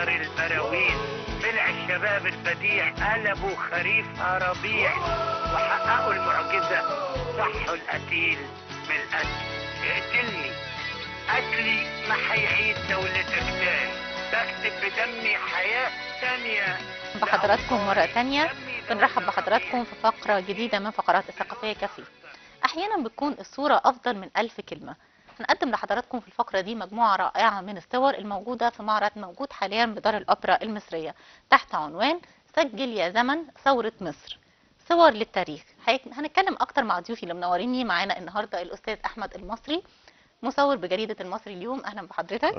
كسر البراويز طلع الشباب البديع قلبوا خريفها ربيع وحققوا المعجزة. صحوا القتيل من القتل اقتلني. قتلي ما هيعيد دولتك تاني بكتب بدمي حياة تانية بحضراتكم مرة تانية بنرحب بحضراتكم في فقرة جديدة من فقرات الثقافية كافية. أحيانا بتكون الصورة أفضل من ألف كلمة. هنقدم لحضراتكم في الفقرة دي مجموعة رائعة من الصور الموجودة في معرض موجود حاليا بدار الأوبرا المصرية. تحت عنوان سجل يا زمن ثورة مصر. صور للتاريخ. هنتكلم أكتر مع ضيوفي اللي منوريني معانا النهاردة الأستاذ أحمد المصري مصور بجريدة المصري اليوم. أهلا بحضرتك.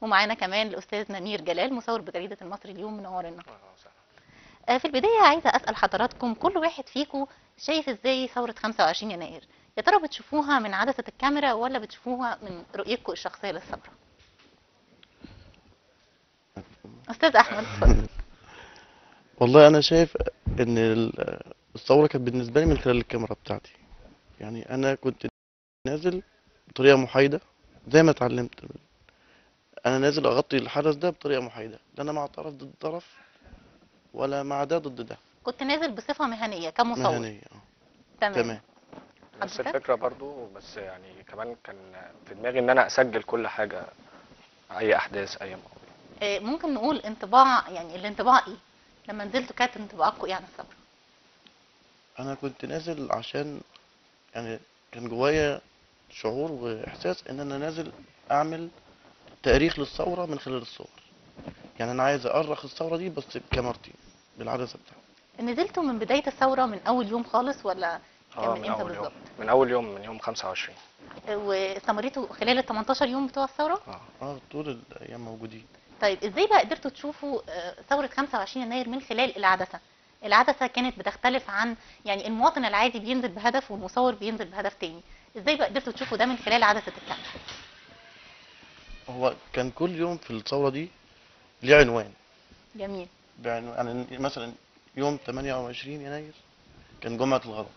ومعانا كمان الأستاذ نمير جلال مصور بجريدة المصري اليوم. منورنا. آه، في البداية عايزة أسأل حضراتكم كل واحد فيكم شايف إزاي ثورة 25 يناير؟ يا ترى بتشوفوها من عدسة الكاميرا ولا بتشوفوها من رؤيتكم الشخصية للثورة أستاذ أحمد اتفضل. والله أنا شايف إن ال- الثوره كانت بالنسبة لي من خلال الكاميرا بتاعتي. يعني أنا كنت نازل بطريقة محايدة زي ما اتعلمت. أنا نازل أغطي الحدث ده بطريقة محايدة. لا أنا مع طرف ضد طرف ولا مع ده ضد ده. كنت نازل بصفة مهنية كمصور. مهنية آه. تمام. تمام. نفس حضرتك؟ الفكرة برضو بس يعني كمان كان في دماغي إن أنا أسجل كل حاجة أي أحداث أي موضوع آه، ممكن نقول انطباع يعني الانطباع إيه؟ لما نزلتوا كانت انطباعكم إيه عن الثورة أنا كنت نازل عشان يعني كان جوايا شعور وإحساس إن أنا نازل أعمل تأريخ للثورة من خلال الصور. يعني أنا عايز اؤرخ الثورة دي بس بكاميرتي بالعدسة بتاعتي. نزلتوا من بداية الثورة من أول يوم خالص ولا كان آه من من يوم. بالظبط؟ من أول يوم من يوم 25 آه، واستمريتوا خلال ال 18 يوم بتوع الثورة؟ آه. آه طول الأيام موجودين. طيب إزاي بقى قدرتوا تشوفوا آه، ثورة 25 يناير من خلال العدسة؟ العدسة كانت بتختلف عن يعني المواطن العادي بينزل بهدف والمصور بينزل بهدف تاني، إزاي بقى قدرتوا تشوفوا ده من خلال عدسة الكاميرا؟ هو كان كل يوم في الثورة دي ليه عنوان. جميل. بعنوان يعني مثلا يوم 28 يناير كان جمعة الغضب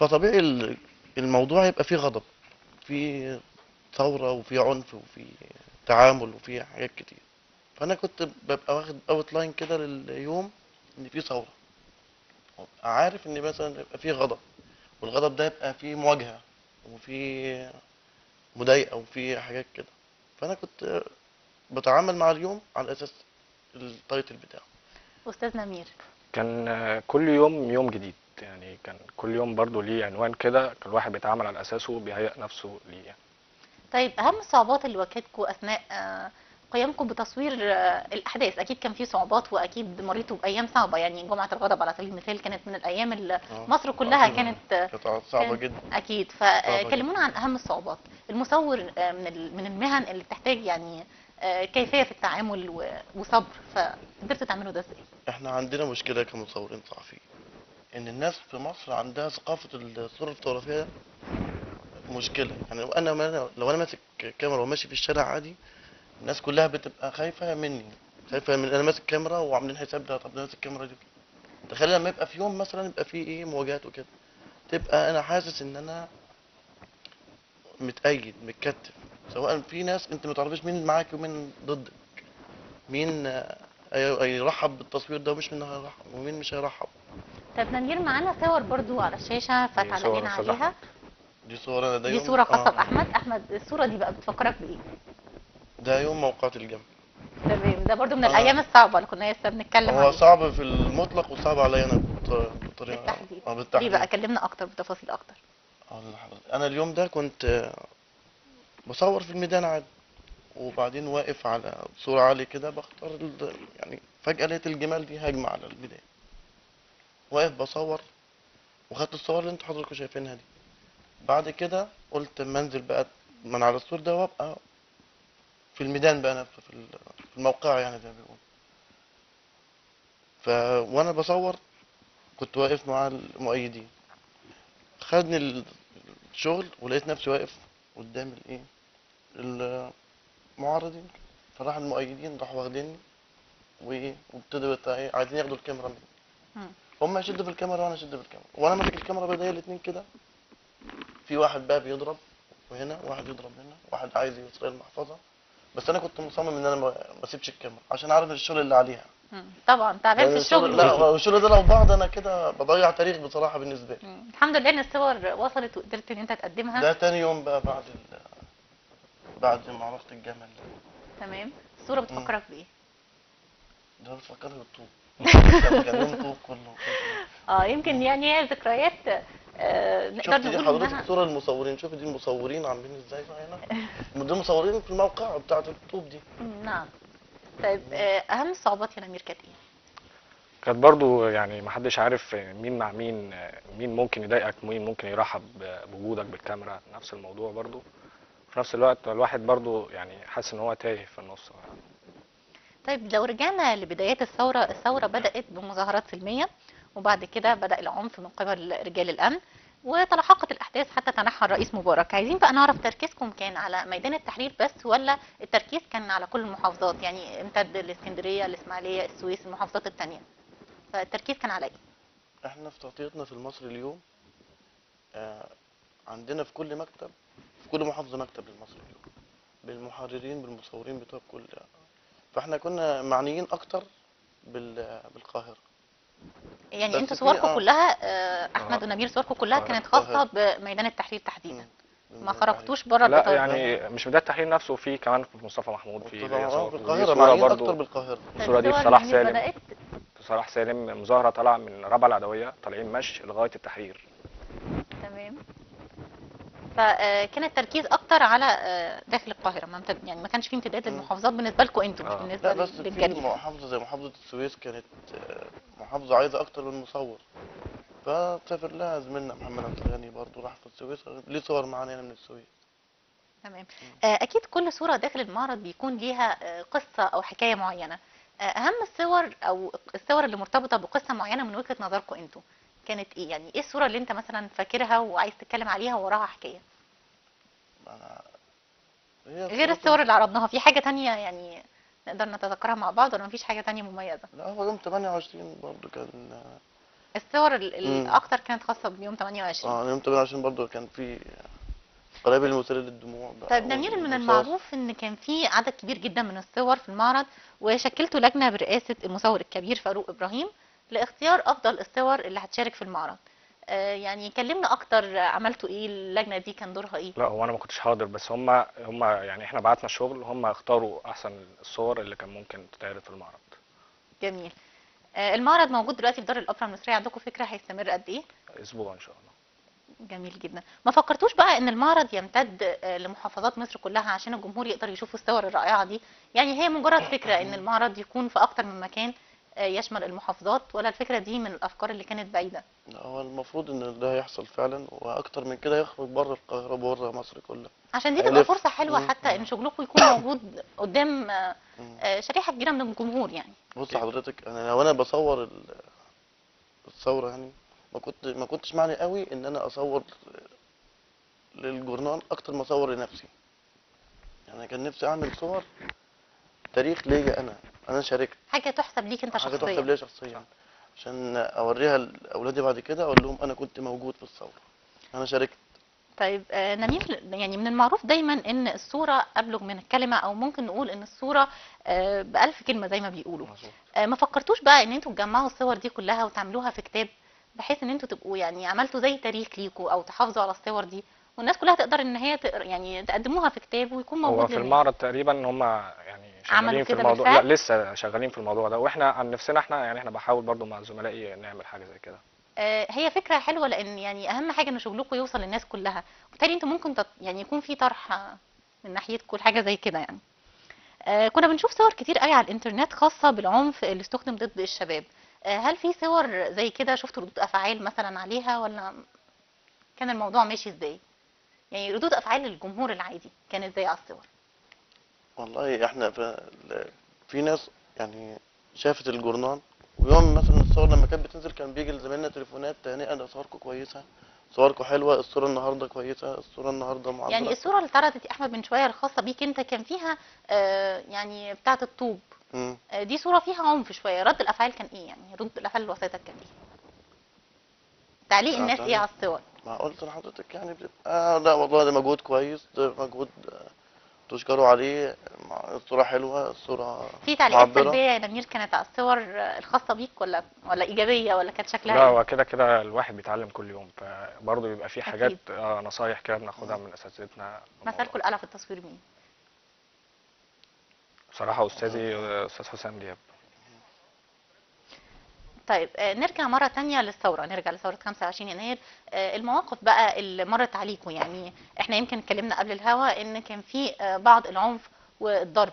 فطبيعي ال- الموضوع يبقى فيه غضب فيه ثورة وفيه عنف وفيه تعامل وفيه حاجات كتير. فأنا كنت ببقى واخد outline كده لليوم إن في وأبقى عارف إن مثلا يبقى فيه غضب والغضب ده يبقى فيه مواجهة وفيه مضايقة وفيه حاجات كده. فأنا كنت بتعامل مع اليوم على أساس التايتل بتاعه أستاذ نمير. كان كل يوم يوم جديد. يعني كان كل يوم برضو ليه عنوان كده كان الواحد بيتعامل على أساسه وبيهيئ نفسه ليه. يعني. طيب اهم الصعوبات اللي واجهتكم أثناء آه، قيامكم بتصوير آه، الأحداث؟ أكيد كان في صعوبات وأكيد مريتوا بأيام صعبة يعني جمعة الغضب على سبيل المثال كانت من الأيام اللي آه. مصر كلها كانت صعبة جدا. أكيد. فكلمونا عن أهم الصعوبات. المصور من من المهن اللي بتحتاج يعني كيفية في التعامل وصبر. فقدرتوا تعملوا ده إزاي؟ إحنا عندنا مشكلة كمصورين صحفيين إن الناس في مصر عندها ثقافة الصورة الفوتوغرافيه مشكلة. يعني لو أنا لو أنا ماسك كاميرا وماشي في الشارع عادي الناس كلها بتبقى خايفة مني خايفة من أنا ماسك كاميرا وعاملين حساب ده طب ده ماسك الكاميرا دي. تخيل لما يبقى في يوم مثلا يبقى في إيه مواجهات وكده. تبقى أنا حاسس إن أنا متأيد متكتف. سواء في ناس أنت ما تعرفش مين معاك ومين ضدك. مين آه، هي- هيرحب بالتصوير ده ومش مين هيرحب ومين مش هيرحب. طب ننجير معانا صور برضو على الشاشة أستاذ عليها. أحمد. دي صورة أنا ده دي يوم صورة خاصه آه، باحمد أحمد الصورة دي بقى بتفكرك بإيه؟ ده يوم موقعة الجمع تمام. ده برضو من آه. الأيام الصعبة اللي كنا لسه بنتكلم هو عليها. صعب في المطلق وصعب عليا أنا بط- بطريقة بالتحديد. آه ليه بالتحديد. بقى كلمنا أكتر بتفاصيل أكتر. آه،. أنا اليوم ده كنت بصور في الميدان عادي. وبعدين واقف على صورة عالية كده بختار. يعني فجأة لقيت الجمال دي هجمة على الميدان واقف بصور وخدت الصور اللي أنتوا حضراتكم شايفينها دي. بعد كده قلت اما انزل بقى من على السور ده وابقى في الميدان بقى في ال- في الموقع يعني زي ما بيقولوا. ف وأنا بصور كنت واقف مع المؤيدين. خدني الشغل ولقيت نفسي واقف قدام الايه المعارضين. فراح المؤيدين راحوا واخديني وايه وابتدوا إيه عايزين ياخدوا الكاميرا مني. هم يشدوا في الكاميرا وأنا اشد في الكاميرا. وأنا ماسك الكاميرا بايديا الاتنين كده. في واحد بقى بيضرب وهنا واحد يضرب هنا واحد عايز يسرق المحفظة. بس أنا كنت مصمم إن أنا ما ما أسيبش الكاميرا عشان عارف الشغل اللي عليها. طبعا تعبان في لأن الشغل لا الشغل ده لو بعض أنا كده بضيع تاريخ بصراحة بالنسبة لي. الحمد لله إن الصور وصلت وقدرت إن أنت تقدمها. ده تاني يوم بقى بعد. بعد معركه الجمل ده. تمام. الصورة بتفكرك بإيه؟ ده بتفكرني بالطوب. آه يمكن يعني هي ذكريات آه نقدر دي نقول حضرتك إنها صورة المصورين؟ شوف دي المصورين عاملين إزاي هنا. دول مصورين في الموقع بتاعة الطوب دي. نعم. طيب آه أهم الصعوبات يا نمير كانت إيه؟ كانت برضو يعني محدش عارف مين مع مين مين ممكن يضايقك مين ممكن يرحب بوجودك بالكاميرا. نفس الموضوع برضو. في نفس الوقت الواحد برضو يعني حاسس إن هو تايه في النص. طيب لو رجعنا لبدايات الثورة الثورة بدأت بمظاهرات سلمية وبعد كده بدأ العنف من قبل رجال الأمن وتلاحقت الأحداث حتى تنحى الرئيس مبارك. عايزين بقى نعرف تركيزكم كان على ميدان التحرير بس ولا التركيز كان على كل المحافظات؟ يعني امتد الإسكندرية الإسماعيلية السويس المحافظات التانية. فالتركيز كان على إيه؟ إحنا في تغطيتنا في المصري اليوم آه عندنا في كل مكتب في كل محافظة مكتب للمصري اليوم بالمحررين بالمصورين بتوع كل فاحنا كنا معنيين أكتر بال... بالقاهرة يعني أنتوا صوركم آه. كلها آه، أحمد آه. ونبيل صوركم كلها القاهرة. كانت خاصة بميدان التحرير تحديدا. ما خرجتوش بره لا يعني مش بداية التحرير نفسه في كمان في مصطفى محمود في طبعا ليا آه، صور في ودي القاهرة صورة معنيين أكتر برضو بالقاهرة طيب دي في صلاح سالم. في صلاح سالم مظاهرة طالعة من رابعة العدوية طالعين مشي لغاية التحرير فكان التركيز أكتر على آه، داخل القاهرة ما يعني ما كانش في امتداد. للمحافظات بالنسبة لكم أنتوا مش آه. بالنسبة لا بس في للجريمه محافظة زي محافظة السويس كانت آه، محافظة عايزة أكتر من مصور. فسافر لها زميلنا محمد عبد الغني برضه راح في السويس ليه صور معانا هنا من السويس. تمام. آه، أكيد كل صورة داخل المعرض بيكون ليها قصة أو حكاية معينة. أهم الصور أو الصور اللي مرتبطة بقصة معينة من وجهة نظركم أنتوا كانت إيه؟ يعني إيه الصورة اللي انت مثلا فاكرها وعايز تتكلم عليها وراها حكاية؟ هي غير الصور اللي عرضناها. في حاجة تانية يعني نقدر نتذكرها مع بعض ولا مفيش حاجة تانية مميزة؟ لا هو يوم 28 برضه كان الصور ال- مم. الأكتر كانت خاصة بيوم 28 آه يوم 28 برضه كان في قنابل المثيرة للدموع طيب نمير من. المعروف إن كان في عدد كبير جدا من الصور في المعرض وشكلتوا لجنة برئاسة المصور الكبير فاروق إبراهيم لاختيار أفضل الصور اللي هتشارك في المعرض. يعني كلمنا أكتر عملتوا إيه؟ اللجنة دي كان دورها إيه؟ لا هو أنا ما كنتش حاضر بس هم هم يعني إحنا بعتنا الشغل هم اختاروا أحسن الصور اللي كان ممكن تتعرض في المعرض. جميل. آه، المعرض موجود دلوقتي في دار الأوبرا المصرية عندكم فكرة هيستمر قد إيه؟ أسبوع إن شاء الله. جميل جدا. ما فكرتوش بقى إن المعرض يمتد آه، لمحافظات مصر كلها عشان الجمهور يقدر يشوف الصور الرائعة دي؟ يعني هي مجرد فكرة إن المعرض يكون في أكتر من مكان آه، يشمل المحافظات ولا الفكرة دي من الأفكار اللي كانت بعيدة؟ لا، هو المفروض إن ده هيحصل فعلا وأكتر من كده يخرج بره القاهرة بره مصر كلها. عشان دي تبقى حلوة مم. حتى إن شغلكم يكون موجود قدام آه،. آه، شريحة كبيرة من الجمهور يعني. بص حضرتك أنا لو أنا بصور ال- الثورة يعني ما كنت ما كنتش معني قوي إن أنا أصور للجورنال أكتر ما أصور لنفسي. يعني كان نفسي أعمل صور تاريخ ليا أنا. أنا شاركت. حاجة تحسب ليك أنت حاجة تحسب شخصيا. ليا شخصيا. عشان أوريها لأولادي بعد كده أقول لهم أنا كنت موجود في الثوره أنا شاركت. طيب آه، نمير يعني من المعروف دايما إن الصورة أبلغ من الكلمة أو ممكن نقول إن الصورة آه، بألف كلمة زي ما بيقولوا. آه، ما فكرتوش بقى إن أنتوا تجمعوا الصور دي كلها وتعملوها في كتاب بحيث إن أنتوا تبقوا يعني عملتوا زي تاريخ ليكوا أو تحافظوا على الصور دي؟ والناس كلها تقدر إن هي تقرا يعني تقدموها في كتاب ويكون موجود هو في. المعرض تقريبا هم يعني شغالين في الموضوع بالفعل؟ لا لسه شغالين في الموضوع ده وإحنا عن نفسنا إحنا يعني إحنا بحاول برضو مع زملائي نعمل حاجة زي كده آه، هي فكرة حلوة لأن يعني أهم حاجة إن شغلكم يوصل للناس كلها وبالتالي أنتوا ممكن تط... يعني يكون في طرح من ناحيتكم حاجة زي كده يعني آه، كنا بنشوف صور كتير قوي على الإنترنت خاصة بالعنف اللي استخدم ضد الشباب آه، هل في صور زي كده شفتوا ردود أفعال مثلا عليها ولا كان الموضوع ماشي إزاي؟ يعني ردود أفعال الجمهور العادي كانت إزاي على الصور؟ والله إحنا في, في ناس يعني شافت الجورنال ويوم مثلا الصور لما كانت بتنزل كان بيجي لزمايلنا تليفونات تهنئه ده صوركم كويسة صوركم حلوة الصورة النهارده كويسة الصورة النهارده معبره يعني الصورة اللي اتعرضت يا أحمد من شوية الخاصة بيك أنت كان فيها آه، يعني بتاعة الطوب. آه، دي صورة فيها عنف شوية. رد الأفعال كان إيه يعني؟ رد الأفعال اللي وصلتك كان إيه؟ تعليق آه، الناس إيه تعليق. على الصور ما قلت لحضرتك يعني بتبقى آه لا والله ده مجهود كويس ده مجهود آه، تشكروا عليه الصورة حلوة الصورة في تعليقات. سلبية يا نمير كانت على الصور الخاصة بيك ولا ولا إيجابية ولا كانت شكلها لا إيه؟ هو كده كده الواحد بيتعلم كل يوم فبرضه بيبقى في حاجات. آه نصايح كده بناخدها من أساتذتنا مثلكم الأعلى في التصوير مين؟ بصراحة أستاذي أستاذ حسام دياب طيب آه، نرجع مرة تانية للثورة نرجع لثورة 25 يناير. آه، المواقف بقى اللي مرت عليكم يعني إحنا يمكن اتكلمنا قبل الهوا إن كان في آه، بعض العنف والضرب.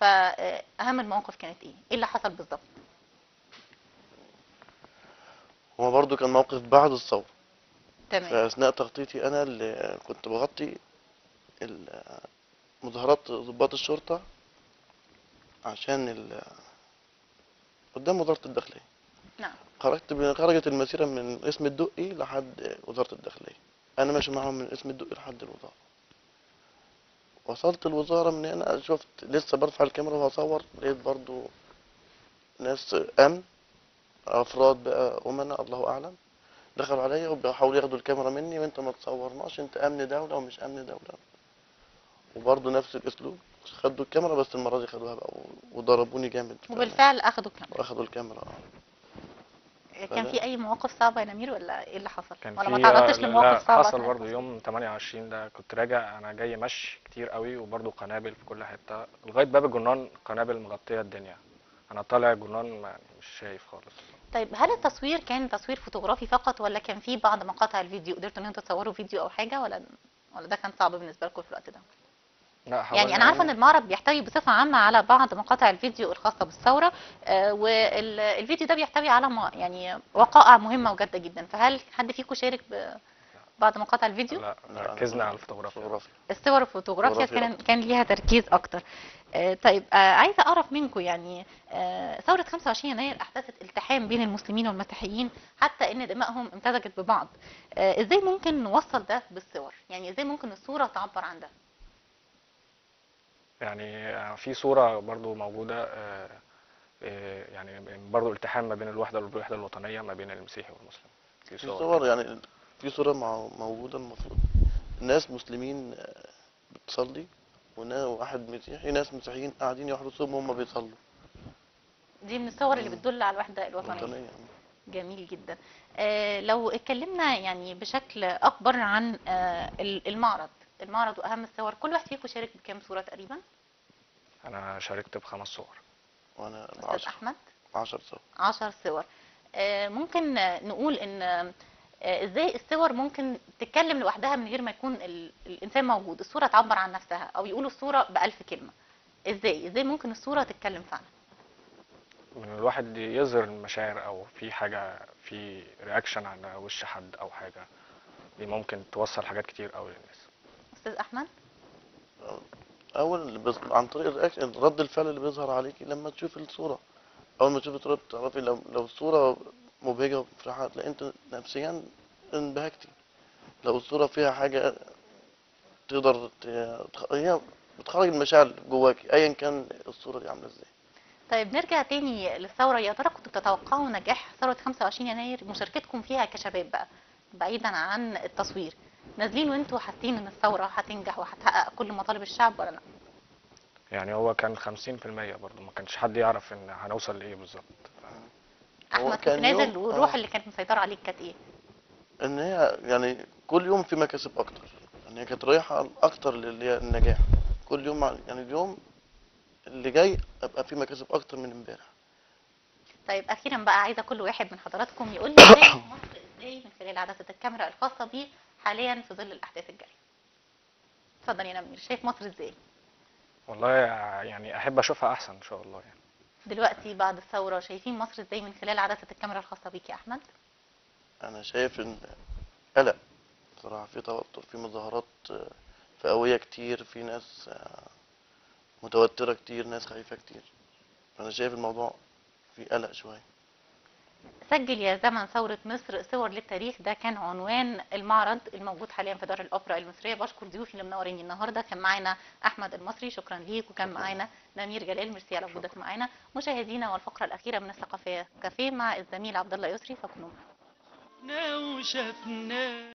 فأهم المواقف كانت إيه؟ إيه اللي حصل بالظبط؟ هو برضو كان موقف بعد الثورة. تمام. في أثناء تغطيتي أنا اللي كنت بغطي مظاهرات ضباط الشرطة عشان ال قدام وزارة الداخلية. نعم. خرجت خرجت المسيرة من اسم الدقي لحد وزارة الداخلية. أنا ماشي معاهم من اسم الدقي لحد الوزارة. وصلت الوزارة من هنا شفت لسه برفع الكاميرا وهصور لقيت برضو ناس أمن أفراد بقى أمنا الله أعلم دخلوا عليا وبيحاولوا ياخدوا الكاميرا مني وأنت ما تصورناش أنت أمن دولة ومش أمن دولة. وبرضه نفس الأسلوب خدوا الكاميرا بس المرة دي خدوها بقى وضربوني جامد. وبالفعل أخدوا كاميرا وأخدوا الكاميرا. كان في أي مواقف صعبة يا نمير ولا إيه اللي حصل؟ كان ولا ما تعرضتش لا- لمواقف لا، صعبة حصل برضه؟ يوم 28 ده كنت راجع أنا جاي مشي كتير قوي وبرضه قنابل في كل حتة لغاية باب الجرنان قنابل مغطية الدنيا أنا طالع ما- مش شايف خالص طيب هل التصوير كان تصوير فوتوغرافي فقط ولا كان في بعض مقاطع الفيديو قدرتوا إن أنتوا تصوروا فيديو أو حاجة ولا ولا ده كان صعب بالنسبة لكم في الوقت ده؟ لا يعني أنا عارفة إن المعرض بيحتوي بصفة عامة على بعض مقاطع الفيديو الخاصة بالثورة آه، والفيديو ده بيحتوي على ما- يعني وقائع مهمة وجادة جدا. فهل حد فيكم شارك ببعض مقاطع الفيديو؟ لا ركزنا على فوتوغرافيا. الفوتوغرافيا. الصور الفوتوغرافيا. فوتوغرافيا كان كان ليها تركيز أكتر. آه، طيب آه، عايزة أعرف منكم يعني آه، ثورة 25 يناير أحدثت التحام بين المسلمين والمسيحيين حتى إن دمائهم امتزجت ببعض. آه، إزاي ممكن نوصل ده بالصور؟ يعني إزاي ممكن الصورة تعبر عن ده؟ يعني في صورة برضو موجودة آه، آه، يعني برضو التحام ما بين الوحدة والوحدة الوطنية ما بين المسيحي والمسلم. في في صور يعني في صورة مع- موجودة المفروض. ناس مسلمين آه، بتصلي ونا- وواحد مسيحي ناس مسيحيين قاعدين يحرسوهم وهم بيصلوا. دي من الصور اللي. بتدل على الوحدة الوطنية. وطنية جميل جدا. آه لو اتكلمنا يعني بشكل أكبر عن آه ال- المعرض. المعرض واهم الصور كل واحد فيكم شارك بكام صورة تقريبا؟ أنا شاركت بخمس صور. وأنا أستاذ أحمد؟ عشر صور. 10 صور. آه ممكن نقول إن آه إزاي الصور ممكن تتكلم لوحدها من غير ما يكون ال- الإنسان موجود؟ الصورة تعبر عن نفسها أو يقولوا الصورة بألف كلمة. إزاي؟ إزاي ممكن الصورة تتكلم فعلا؟ من الواحد يظهر المشاعر أو في حاجة في reaction على وش حد أو حاجة دي ممكن توصل حاجات كتير أوي للناس. أستاذ أحمد؟ أول بز... عن طريق ال reaction رد الفعل اللي بيظهر عليكي لما تشوف الصورة. أول ما تشوف الصورة بتعرفي لو لو الصورة مبهجة ومفرحة هتلاقي أنت نفسيا انبهجتي. لو الصورة فيها حاجة تقدر ت... هي بتخرج المشاعر جواكي ايا كان الصورة دي عاملة إزاي. طيب نرجع تاني للثورة. يا ترى كنتوا تتوقعوا نجاح ثورة 25 يناير مشاركتكم فيها كشباب بقى بعيدا عن التصوير؟ نازلين وانتوا حاسين إن الثورة هتنجح وهتحقق كل مطالب الشعب ولا لأ؟ يعني هو كان 50% برضو ما كانش حد يعرف إن هنوصل لإيه بالظبط هو أحمد كنت كان نازل والروح آه. اللي كانت مسيطرة عليك كانت إيه؟ إن هي يعني كل يوم في مكاسب أكتر يعني هي كانت رايحة أكتر للي النجاح كل يوم يعني اليوم اللي جاي أبقى في مكاسب أكتر من إمبارح طيب أخيرا بقى عايزة كل واحد من حضراتكم يقول لي إزاي مصر إزاي من خلال عدسة الكاميرا الخاصة بيه حاليا في ظل الأحداث الجاية اتفضل يا نمير شايف مصر إزاي؟ والله يعني أحب أشوفها أحسن إن شاء الله يعني دلوقتي بعد الثورة شايفين مصر إزاي من خلال عدسة الكاميرا الخاصة بيك يا أحمد؟ أنا شايف إن قلق بصراحة في توتر في مظاهرات فئوية كتير في ناس متوترة كتير ناس خايفة كتير أنا شايف الموضوع في قلق شوية سجل يا زمن ثورة مصر صور للتاريخ ده كان عنوان المعرض الموجود حاليا في دار الأوبرا المصرية. بشكر ضيوفي اللي منوريني النهارده. كان معانا أحمد المصري شكرا ليك. وكان معانا نمير جلال ميرسي على وجودك معانا. مشاهدينا والفقرة الأخيرة من الثقافية كافيه مع الزميل عبد الله يسري فكونوا معنا وشفناه